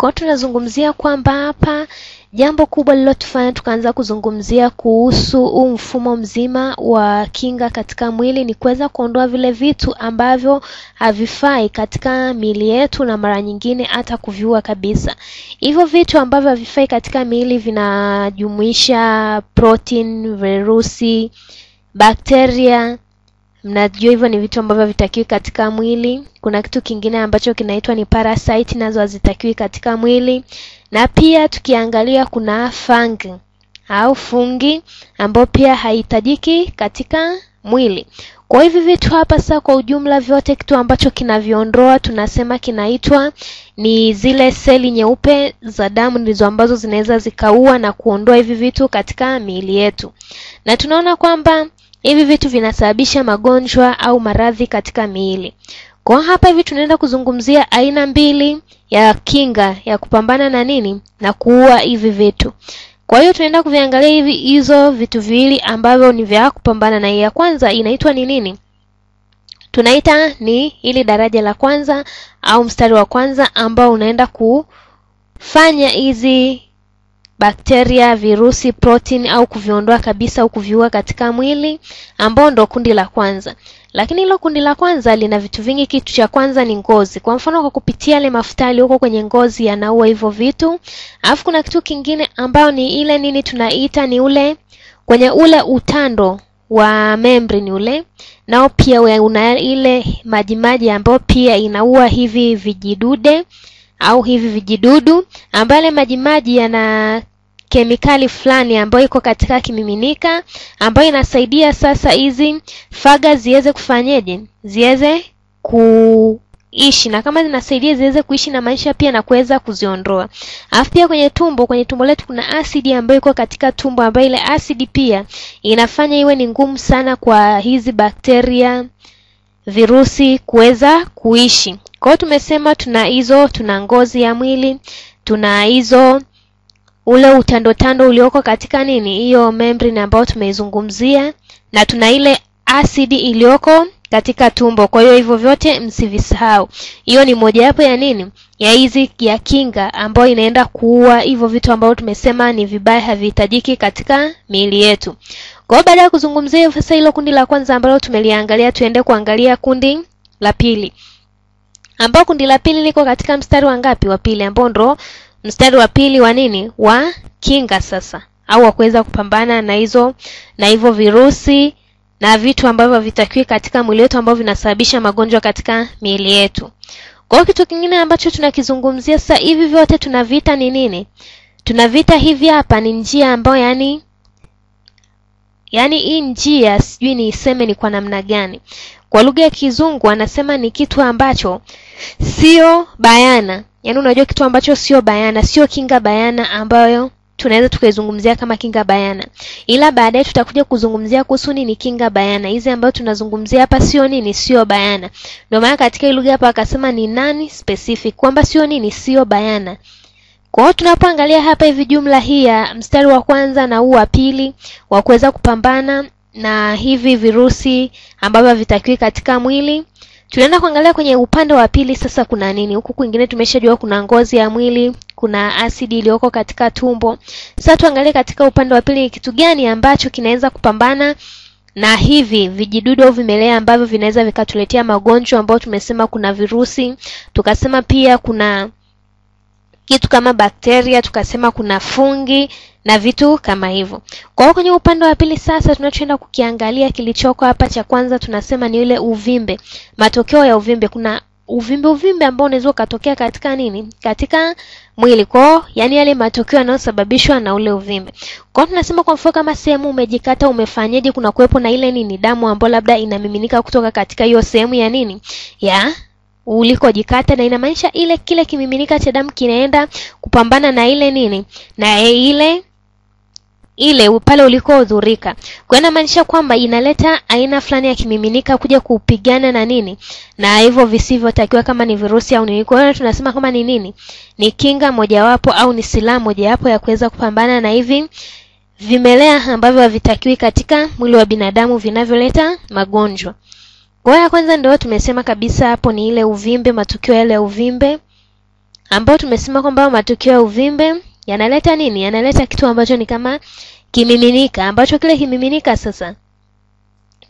Kwa hiyo tunazungumzia kwamba hapa jambo kubwa lililotufanya tukaanza kuzungumzia kuhusu huu mfumo mzima wa kinga katika mwili ni kuweza kuondoa vile vitu ambavyo havifai katika miili yetu na mara nyingine hata kuviua kabisa. Hivyo vitu ambavyo havifai katika miili vinajumuisha protein, virusi, bakteria. Mnajua hivyo ni vitu ambavyo havitakiwi katika mwili. Kuna kitu kingine ambacho kinaitwa ni parasite, nazo hazitakiwi katika mwili na pia tukiangalia kuna fungi au fungi ambao pia haihitajiki katika mwili. Kwa hivi vitu hapa sasa, kwa ujumla vyote, kitu ambacho kinaviondoa tunasema kinaitwa ni zile seli nyeupe za damu, ndizo ambazo zinaweza zikaua na kuondoa hivi vitu katika miili yetu, na tunaona kwamba hivi vitu vinasababisha magonjwa au maradhi katika miili. Kwa hapa hivi tunaenda kuzungumzia aina mbili ya kinga ya kupambana na nini na kuua hivi vitu. Kwa hiyo tunaenda kuviangalia hivi hizo vitu viwili ambavyo ni vya kupambana na. Ya kwanza inaitwa ni nini? Tunaita ni ili daraja la kwanza au mstari wa kwanza ambao unaenda kufanya hizi bakteria, virusi, protein au kuviondoa kabisa au kuviua katika mwili, ambao ndo kundi la kwanza. Lakini hilo kundi la kwanza lina vitu vingi. Kitu cha kwanza ni ngozi. Kwa mfano, kwa kupitia yale mafuta yaliyoko kwenye ngozi yanaua hivyo vitu. Alafu kuna kitu kingine ambao ni ile nini tunaita ni ule kwenye ule utando wa membrane ule, nao pia una ile majimaji ambayo pia inaua hivi vijidude au hivi vijidudu, ambayo yale majimaji yana kemikali fulani ambayo iko katika kimiminika ambayo inasaidia sasa hizi faga ziweze kufanyeje, ziweze kuishi, na kama zinasaidia ziweze kuishi na maisha pia na kuweza kuziondoa. Alafu pia kwenye tumbo, kwenye tumbo letu kuna asidi ambayo iko katika tumbo, ambayo ile asidi pia inafanya iwe ni ngumu sana kwa hizi bakteria, virusi kuweza kuishi. Kwa hiyo tumesema tuna hizo, tuna ngozi ya mwili, tuna hizo ule utandotando ulioko katika nini hiyo membrane ambayo tumeizungumzia, na tuna ile asidi iliyoko katika tumbo. Kwa hiyo hivyo vyote msivisahau. Hiyo ni mojawapo ya nini ya hizi ya kinga ambayo inaenda kuua hivyo vitu ambavyo tumesema ni vibaya, havihitajiki katika miili yetu. Kwa hiyo baada ya kuzungumzia sasa hilo kundi la kwanza ambalo tumeliangalia, tuende kuangalia kundi la pili, ambao kundi la pili liko katika mstari wa ngapi? Wa pili, ambao ndo mstari wa pili wa nini wa kinga sasa, au wa kuweza kupambana na hizo na hivyo virusi na vitu ambavyo havitakiwi katika mwili wetu ambavyo vinasababisha magonjwa katika miili yetu. Kwa hiyo kitu kingine ambacho tunakizungumzia sasa, hivi vyote tunavita ni nini? Tunavita hivi hapa ni njia ambayo yani yani hii njia sijui niiseme ni kwa namna gani. Kwa lugha ya Kizungu anasema ni kitu ambacho sio bayana Yaani unajua kitu ambacho sio bayana, sio kinga bayana ambayo tunaweza tukaizungumzia kama kinga bayana, ila baadaye tutakuja kuzungumzia kuhusu nini kinga bayana. Hizi ambayo tunazungumzia hapa sio nini, sio bayana. Ndio maana katika lugha hapa akasema ni nani specific, kwamba sio nini, sio bayana. Kwa hiyo tunapoangalia hapa hivi jumla hii ya mstari wa kwanza na huu wa pili wa kuweza kupambana na hivi virusi ambavyo havitakiwi katika mwili tunaenda kuangalia kwenye upande wa pili sasa kuna nini? Huku kwingine tumeshajua kuna ngozi ya mwili kuna asidi iliyoko katika tumbo. Sasa tuangalie katika upande wa pili kitu gani ambacho kinaweza kupambana na hivi vijidudu au vimelea ambavyo vinaweza vikatuletea magonjwa ambayo tumesema kuna virusi. Tukasema pia kuna kitu kama bakteria tukasema kuna fungi na vitu kama hivyo. Kwa hiyo kwenye upande wa pili sasa, tunachoenda kukiangalia kilichoko hapa, cha kwanza tunasema ni ile uvimbe, matokeo ya uvimbe. Kuna uvimbe uvimbe ambao unaweza ukatokea katika nini, katika mwili kwao, yani yale matokeo yanayosababishwa na ule uvimbe. Kwa tunasema kwa mfano kama sehemu umejikata, umefanyaje, kuna kuwepo na ile nini, damu ambayo labda inamiminika kutoka katika hiyo sehemu ya nini ya ulikojikata na inamaanisha ile kile kimiminika cha damu kinaenda kupambana na ile nini na ile ile pale ulikohudhurika. Kwa hiyo inamaanisha kwamba inaleta aina fulani ya kimiminika kuja kupigana na nini na hivyo visivyotakiwa, kama ni virusi au nini. Kwa hiyo tunasema kama ni nini, ni kinga mojawapo au ni silaha mojawapo ya kuweza kupambana na hivi vimelea ambavyo havitakiwi katika mwili wa binadamu vinavyoleta magonjwa. Kwa ya kwanza ndio tumesema kabisa hapo ni ile uvimbe, matukio yale ya uvimbe ambao tumesema kwamba matukio ya uvimbe yanaleta nini? Yanaleta kitu ambacho ni kama kimiminika, ambacho kile kimiminika sasa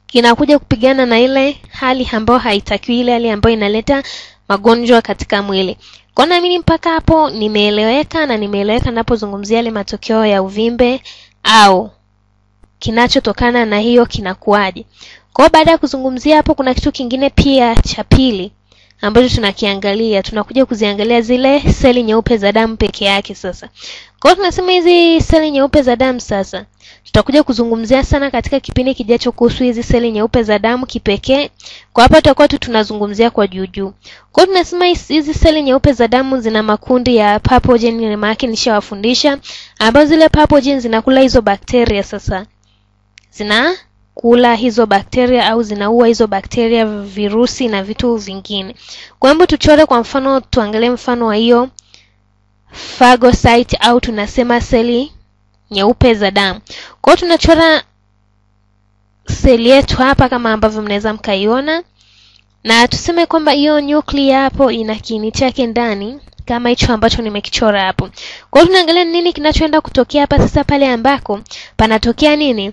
kinakuja kupigana na ile hali ambayo haitakiwi, ile hali ambayo inaleta magonjwa katika mwili. Kwa naamini mpaka hapo nimeeleweka, na nimeeleweka ninapozungumzia yale matokeo ya uvimbe au kinachotokana na hiyo kinakuwaje. Kwa baada ya kuzungumzia hapo, kuna kitu kingine pia cha pili ambacho tunakiangalia, tunakuja kuziangalia zile seli nyeupe za damu peke yake. Sasa kwa hiyo tunasema hizi seli nyeupe za damu sasa tutakuja kuzungumzia sana katika kipindi kijacho kuhusu hizi seli nyeupe za damu kipekee. Kwa hapa tutakuwa tu tunazungumzia kwa juu juu. Kwa hiyo tunasema hizi seli nyeupe za damu zina makundi ya pathogen, maana nishawafundisha, ambazo zile pathogen zinakula hizo bakteria sasa zina kula hizo bakteria au zinaua hizo bakteria, virusi na vitu vingine. Kwa hiyo tuchore kwa mfano, tuangalie mfano wa hiyo phagocyte au tunasema seli nyeupe za damu. Kwa hiyo tunachora seli yetu hapa kama ambavyo mnaweza mkaiona, na tuseme kwamba hiyo nyuklia hapo ina kiini chake ndani kama hicho ambacho nimekichora hapo. Kwa hiyo tunaangalia nini kinachoenda kutokea hapa sasa, pale ambako panatokea nini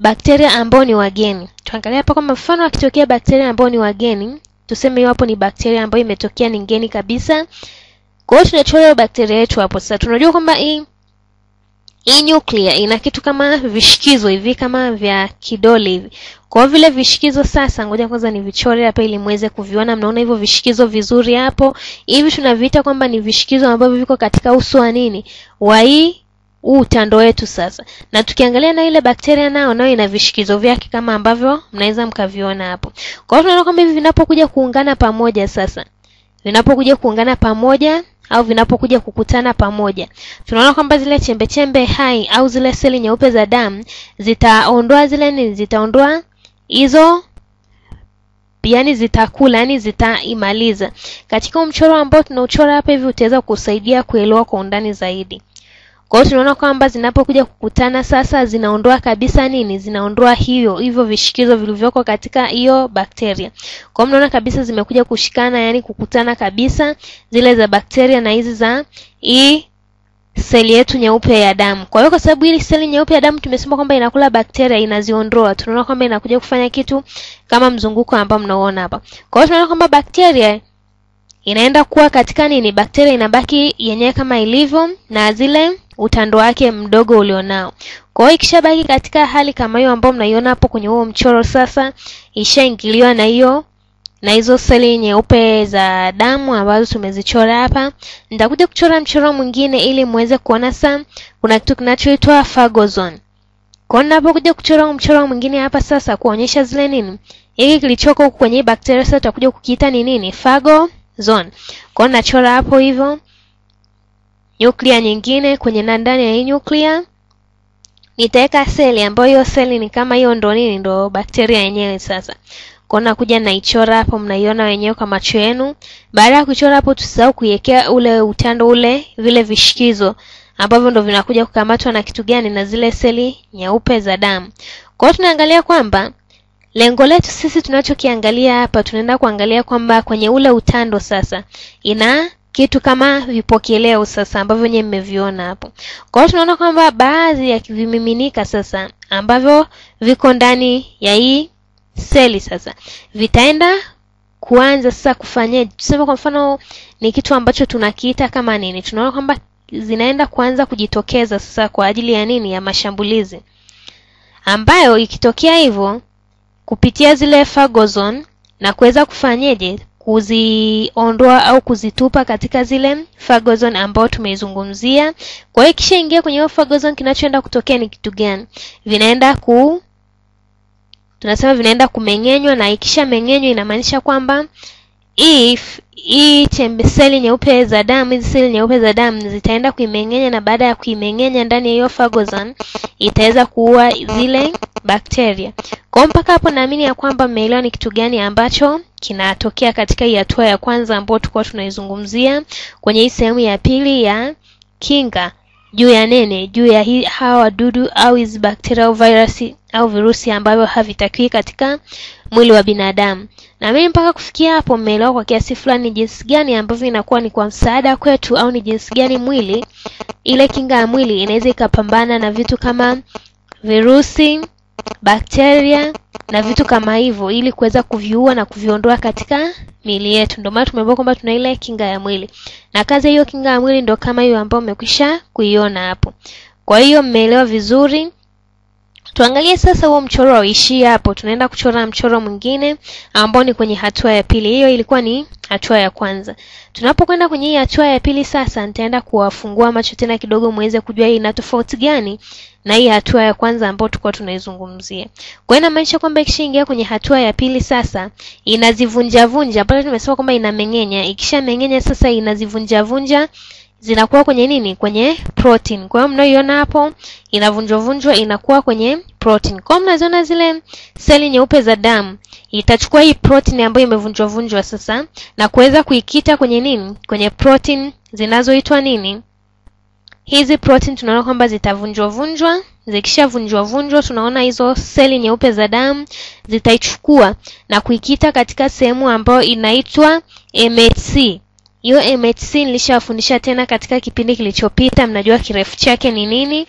bakteria ambao ni wageni. Tuangalia hapa kwamba mfano akitokea bakteria ambao ni wageni, tuseme hapo ni bakteria ambayo imetokea ni ngeni kabisa. Kwa hiyo tunachora bakteria yetu hapo. Sasa tunajua kwamba hii hii nuclear ina kitu kama vishikizo hivi kama vya kidole hivi. Kwa vile vishikizo sasa, ngoja kwanza nivichore hapa ili muweze kuviona. Mnaona hivyo vishikizo vizuri hapo, hivi tunaviita kwamba ni vishikizo ambavyo viko katika uso wa nini wa hii huu utando wetu sasa. Na tukiangalia na ile bakteria nao nayo ina vishikizo vyake kama ambavyo mnaweza mkaviona hapo. Kwa hiyo tunaona kwamba hivi vinapokuja kuungana pamoja sasa, vinapokuja kuungana pamoja au vinapokuja kukutana pamoja, tunaona kwamba zile chembe chembe hai au zile seli nyeupe za damu zitaondoa zile nini, zitaondoa hizo yani zitakula yani zitaimaliza. Katika mchoro ambao tunauchora hapa hivi utaweza kusaidia kuelewa kwa undani zaidi. Kwa hiyo tunaona kwamba zinapokuja kukutana sasa zinaondoa kabisa nini? Zinaondoa hiyo hivyo vishikizo vilivyoko katika hiyo bakteria. Kwa hiyo mnaona kabisa zimekuja kushikana, yani kukutana kabisa zile za bakteria na hizi za hii seli yetu nyeupe ya damu. Kwa hiyo kwa sababu hili seli nyeupe ya damu tumesema kwamba inakula bakteria, inaziondoa. Tunaona kwamba inakuja kufanya kitu kama mzunguko ambao mnaona hapa. Kwa hiyo tunaona kwamba bakteria inaenda kuwa katika nini? Bakteria inabaki yenyewe kama ilivyo na zile utando wake mdogo ulionao. Kwa hiyo ikishabaki katika hali kama hiyo ambayo mnaiona hapo kwenye huo mchoro, sasa ishaingiliwa na hiyo na hizo seli nyeupe za damu ambazo tumezichora hapa. Nitakuja kuchora mchoro mwingine ili muweze kuona sasa kuna kitu kinachoitwa phagosome. Kwa hiyo ninapokuja kuchora mchoro mwingine hapa sasa kuonyesha zile nini, hiki kilichoko huku kwenye bakteria sasa tutakuja kukiita ni nini? Phagosome. Kwa hiyo nachora hapo hivyo nyuklia nyingine kwenye na ndani ya hii nyuklia nitaweka seli ambayo hiyo seli ni kama hiyo ndo nini, ndo bakteria yenyewe. Sasa kwa nakuja naichora hapo, mnaiona wenyewe kwa macho yenu. Baada ya kuchora hapo, tusisahau kuiwekea ule utando ule, vile vishikizo ambavyo ndo vinakuja kukamatwa na kitu gani, na zile seli nyeupe za damu. Kwa tunaangalia kwamba lengo letu sisi tunachokiangalia hapa, tunaenda kuangalia kwamba kwenye ule utando sasa ina kitu kama vipokeleo sasa ambavyo nyewe mmeviona hapo. Kwa hiyo tunaona kwamba baadhi ya vimiminika sasa ambavyo viko ndani ya hii seli sasa vitaenda kuanza sasa kufanyaje? Tuseme kwa mfano ni kitu ambacho tunakiita kama nini, tunaona kwamba zinaenda kuanza kujitokeza sasa kwa ajili ya nini, ya mashambulizi ambayo ikitokea hivyo kupitia zile phagosome na kuweza kufanyeje kuziondoa au kuzitupa katika zile phagosome ambao tumeizungumzia. Kwa hiyo ikishaingia kwenye hiyo phagosome, kinachoenda kutokea ni kitu gani? Vinaenda ku tunasema vinaenda kumeng'enywa, na ikishameng'enywa inamaanisha kwamba if hii seli nyeupe za damu, hizi seli nyeupe za damu zitaenda kuimeng'enya, na baada ya kuimeng'enya ndani ya hiyo phagosome itaweza kuua zile bakteria. Kwa mpaka hapo naamini ya kwamba mmeelewa ni kitu gani ambacho kinatokea katika hii hatua ya kwanza ambayo tulikuwa tunaizungumzia kwenye hii sehemu ya pili ya kinga juu ya nene juu ya hawa wadudu au hizi bakteria au virusi au virusi ambavyo havitakiwi katika mwili wa binadamu. Na mimi mpaka kufikia hapo mmeelewa kwa kiasi fulani jinsi gani ambavyo inakuwa ni kwa msaada kwetu au ni jinsi gani mwili ile kinga ya mwili inaweza ikapambana na vitu kama virusi, bakteria na vitu kama hivyo ili kuweza kuviua na kuviondoa katika miili yetu. Ndio maana tumeambiwa kwamba tuna ile kinga ya mwili, na kazi hiyo kinga ya mwili ndio kama hiyo ambayo umekwisha kuiona hapo. Kwa hiyo mmeelewa vizuri. Tuangalie sasa huo mchoro hauishii hapo, tunaenda kuchora mchoro mwingine ambao ni kwenye hatua ya pili. Hiyo ilikuwa ni hatua ya kwanza. Tunapokwenda kwenye hii hatua ya pili sasa, nitaenda kuwafungua macho tena kidogo muweze kujua hii ina tofauti gani na hii hatua ya kwanza ambayo tulikuwa tunaizungumzia. Kwa hiyo inamaanisha kwamba ikishaingia kwenye hatua ya pili sasa inazivunja vunja, pale tumesema kwamba inameng'enya. Ikishameng'enya sasa inazivunja vunja zinakuwa kwenye nini? Kwenye protein. Kwa hiyo mnaoiona hapo inavunjwa vunjwa inakuwa kwenye protein. Kwa hiyo mnaziona zile seli nyeupe za damu, itachukua hii protein ambayo imevunjwa vunjwa sasa na kuweza kuikita kwenye nini? Kwenye protein zinazoitwa nini? Hizi protein tunaona kwamba zitavunjwa vunjwa. Vunjwa, tunaona hizo seli nyeupe za damu zitaichukua na kuikita katika sehemu ambayo inaitwa MHC. Hiyo MHC nilishawafundisha tena katika kipindi kilichopita, mnajua kirefu chake ni nini.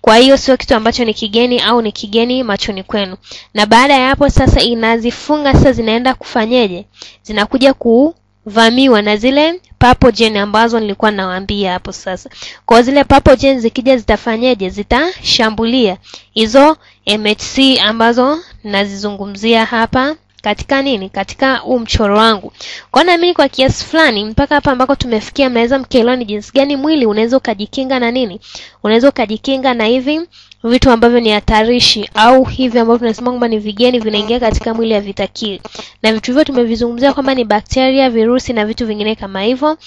Kwa hiyo sio kitu ambacho ni kigeni au ni kigeni machoni kwenu. Na baada ya hapo sasa inazifunga sasa, zinaenda kufanyeje? Zinakuja kuvamiwa na zile pathogen ambazo nilikuwa nawaambia hapo sasa. Kwa zile pathogen zikija zitafanyaje? Zitashambulia hizo MHC ambazo nazizungumzia hapa katika nini, katika huu mchoro wangu. Kwa naamini kwa kiasi fulani, mpaka hapa ambako tumefikia, mnaweza mkaelewa ni jinsi gani mwili unaweza ukajikinga na nini, unaweza ukajikinga na hivi vitu ambavyo ni hatarishi au hivi ambavyo tunasema kwamba ni vigeni, vinaingia katika mwili havitakii, na vitu hivyo tumevizungumzia kwamba ni bakteria, virusi na vitu vingine kama hivyo.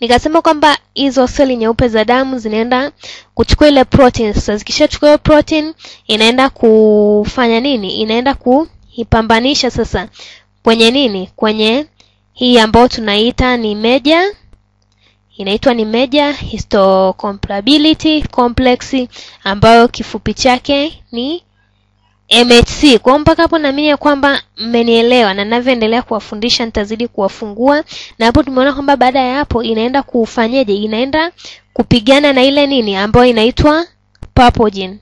Nikasema kwamba hizo seli nyeupe za damu zinaenda kuchukua ile protein. Sasa zikishachukua hiyo protein, inaenda kufanya nini? Inaenda ku ipambanisha sasa kwenye nini, kwenye hii ambayo tunaita ni meja, inaitwa ni meja histocompatibility complex, ambayo kifupi chake ni MHC. Kwa mpaka hapo naamini ya kwamba mmenielewa, na ninavyoendelea kuwafundisha nitazidi kuwafungua, na hapo tumeona kwamba baada ya hapo inaenda kufanyeje, inaenda kupigana na ile nini? Ambayo inaitwa pathogen.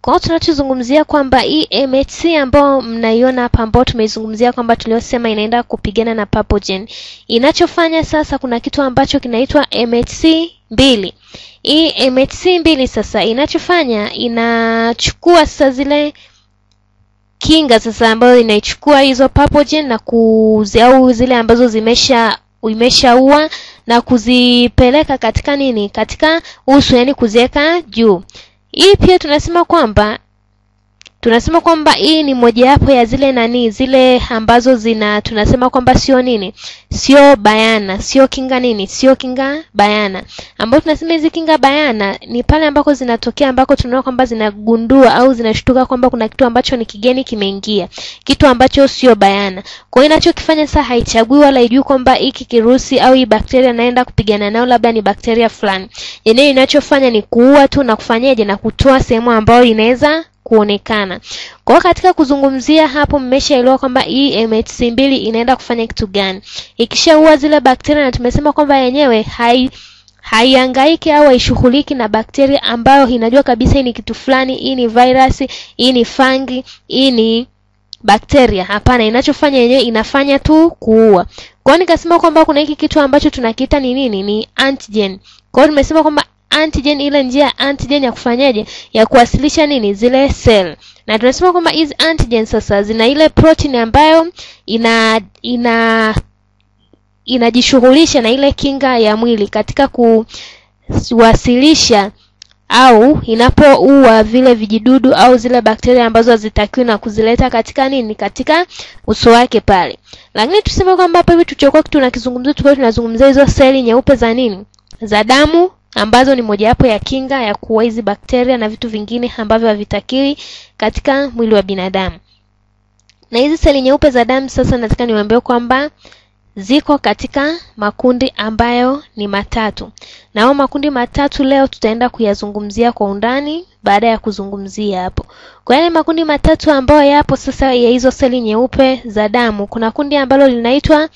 Kwa hiyo tunachozungumzia kwamba hii MHC ambayo mnaiona hapa, ambayo tumeizungumzia kwamba tuliosema inaenda kupigana na pathogen, inachofanya sasa, kuna kitu ambacho kinaitwa MHC mbili. Hii MHC mbili sasa inachofanya inachukua sasa zile kinga sasa, ambayo inaichukua hizo pathogen na kuzi au zile ambazo zimesha imeshaua na kuzipeleka katika nini, katika uso, yani kuziweka juu. Hii pia tunasema kwamba tunasema kwamba hii ni mojawapo ya zile nani zile ambazo zina tunasema kwamba sio nini, sio bayana, sio kinga nini, sio kinga bayana, ambapo tunasema hizi kinga bayana ni pale ambako zinatokea, ambako tunaona kwamba zinagundua au zinashtuka kwamba kuna kitu ambacho ni kigeni kimeingia, kitu ambacho sio bayana. Kwa hiyo inachokifanya sasa, haichagui wala ijui kwamba hiki kirusi au hii bakteria naenda kupigana nao labda ni bakteria fulani, yenyewe inachofanya ni kuua tu na kufanyaje na kutoa sehemu ambayo inaweza kuonekana. Kwa hiyo katika kuzungumzia hapo, mmeshaelewa kwamba hii MHC mbili inaenda kufanya kitu gani. Ikishaua zile bakteria, na tumesema kwamba yenyewe hai haihangaiki au haishughuliki na bakteria ambayo inajua kabisa hii ni kitu fulani, hii ni virus, hii ni fangi, hii ni bakteria. Hapana, inachofanya yenyewe inafanya tu kuua. Kwa hiyo nikasema kwamba kuna hiki kitu ambacho tunakiita ni nini? Ni antigen. Kwa hiyo tumesema kwamba antigen, ile njia ya antigen ya kufanyaje, ya kuwasilisha nini, zile cell, na tunasema kwamba hizi antigen sasa zina ile protein ambayo ina ina inajishughulisha na ile kinga ya mwili katika kuwasilisha au inapoua vile vijidudu au zile bakteria ambazo hazitakiwi na kuzileta katika nini, katika uso wake pale. Lakini tuseme kwamba hapa hivi tulichokuwa tunakizungumzia, tulikuwa tunazungumzia hizo seli nyeupe za nini, za damu ambazo ni mojawapo ya kinga ya kuua hizi bakteria na vitu vingine ambavyo havitakiwi katika mwili wa binadamu. Na hizi seli nyeupe za damu sasa, nataka niwaambie kwamba ziko katika makundi ambayo ni matatu, na hayo makundi matatu leo tutaenda kuyazungumzia kwa undani baada ya kuzungumzia hapo. Kwa yale makundi matatu ambayo yapo sasa ya hizo seli nyeupe za damu, kuna kundi ambalo linaitwa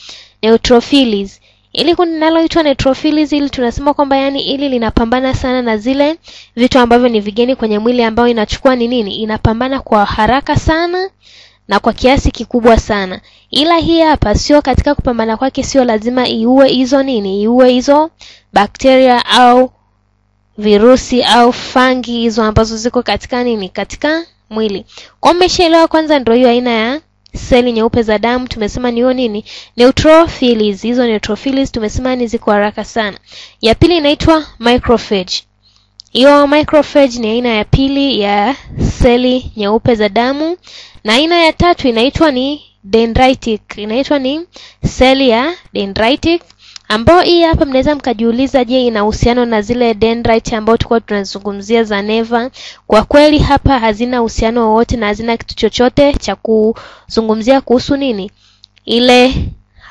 neutrophils. Ili kundi linaloitwa neutrophils, ili tunasema kwamba yani ili linapambana sana na zile vitu ambavyo ni vigeni kwenye mwili, ambayo inachukua ni nini, inapambana kwa haraka sana na kwa kiasi kikubwa sana. Ila hii hapa sio katika kupambana kwake, sio lazima iue hizo nini, iue hizo bakteria au virusi au fangi hizo ambazo ziko katika nini, katika mwili. Kwa umeshaelewa kwanza, ndio hiyo aina ya seli nyeupe za damu tumesema ni hiyo nini, neutrophils. Hizo neutrophils tumesema ni ziko haraka sana. Ya pili inaitwa microphage. Hiyo microphage ni aina ya pili ya seli nyeupe za damu, na aina ya tatu inaitwa ni dendritic. Inaitwa ni seli ya dendritic, ambayo hii hapa mnaweza mkajiuliza, je, ina uhusiano na zile dendrite ambao tulikuwa tunazungumzia za neva? Kwa kweli hapa hazina uhusiano wowote na hazina kitu chochote cha kuzungumzia kuhusu nini ile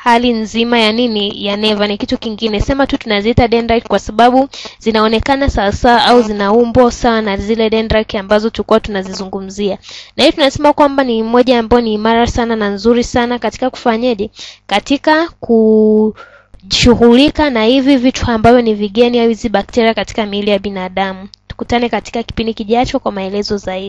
hali nzima ya nini ya neva ni kitu kingine. Sema tu tunaziita dendrite kwa sababu zinaonekana sawasawa au zina umbo sawa na zile dendrite ambazo tulikuwa tunazizungumzia, na hii tunasema kwamba ni moja ambayo ni imara sana na nzuri sana katika kufanyeje, katika kushughulika na hivi vitu ambavyo ni vigeni au hizi bakteria katika miili ya binadamu. Tukutane katika kipindi kijacho kwa maelezo zaidi.